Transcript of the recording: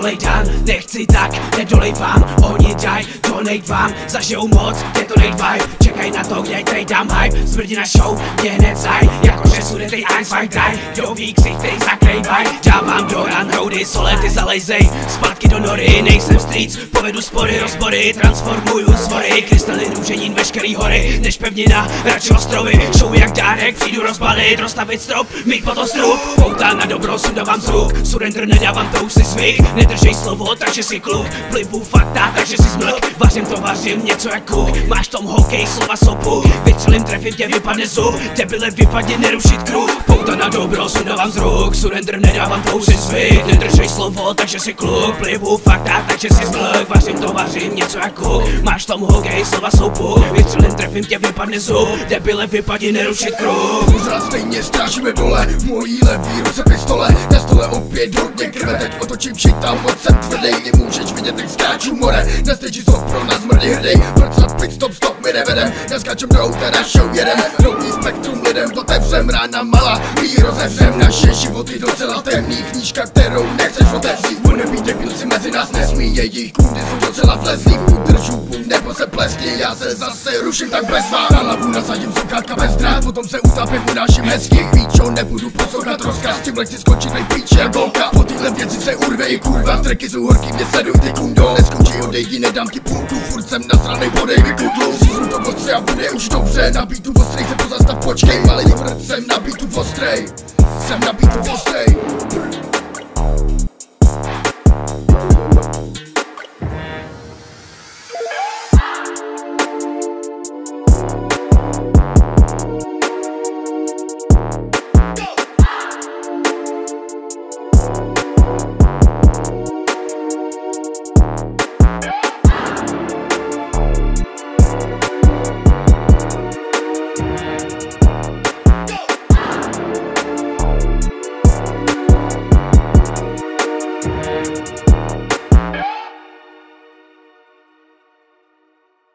volej Dan. Nechci tak, nedolej vám Oni daj, donate vám. Zažijou moc, je to nejvaj Čekaj na to, kde tej dám hype. Smrdí na show, mě hned zaj Jakože sude tej 1, 2, 3 Do vík si tej zakrejvaj Dávám do ran hroudy, sole ty zalejzej Zpátky do nory, nejsem streets Povedu spory, rozbory, transformuju svory Krystaliny růženin, veškerý hory Než pevnina, radši ostrovy. Show jak dárek, přijdu rozbalit Rozstavit strop, mít potom strup Pouta na dobro, sundávám zvuk Surrender nedávám, to už si zvyk. Nedržej slovo, takže si kluk. Plivu fakta, takže si zmlk. Vařím to, vařím něco jak kuk. Máš tom hokej, slova sopu. Vytřelím, trefím tě, vypadne zub. Debile, vypadně, nerušit kruh Pouta na dobro, sundávám z ruk Surrender nedávám, si zvyk Nedržej slovo, takže si kluk Plivu fakta, takže si zmlk. Vařím to, vařím něco jak kuk Máš tom hokej, slova sopu Vytřelím, trefím tě, vypadne zub Debile, vypadně, nerušit kruh. Pořád stejně strážíme dole V mojí levý ruce pistole Na stole opět hodně krve Teď otočím šitám, moc jsem tvrdý Nemůžeš vidět, jak skáču more. Na stage jsou pro nás mrdý hrdý Prcat pit stop stop my nevedem Naskáčem do na show jedem Nový spektrum lidem otevřem Rána malá, my rozevřem Naše životy docela temný Knížka, kterou nechceš otevřít Bude být debilci mezi nás nesmí Jejich kundy jsou docela vlezlí Udržu půl nebo se pleskni Já se zase ruším tak bez vás. Na hlavu nasadím sluchátka bez drát Potom se utápím unáším hezký píčo Nebudu poslouchat rozkaz Tím chci skočit nejpíče a golka Po tyhle věci se urve i kurva Treky jsou horký, mě sleduj ty kundo. Neskončí odejdi, nedám ti půlku Furt jsem nasranej, podej mi kudlu. Říznu to ostře a bude už dobře Na beatu ostrej se pozastav, počkej. Malý frt, jsem na beatu ostrej Jsem na beatu ostrej